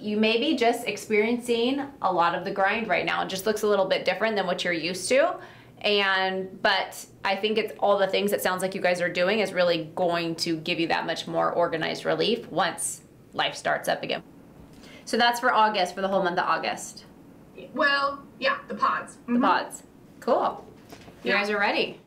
you may be just experiencing a lot of the grind right now. It just looks a little bit different than what you're used to. And, but I think it's all the things that sounds like you guys are doing is really going to give you that much more organized relief once life starts up again. So that's for August, for the whole month of August. Well, yeah, the pods. The Mhm. pods. Cool. You Yeah. guys are ready.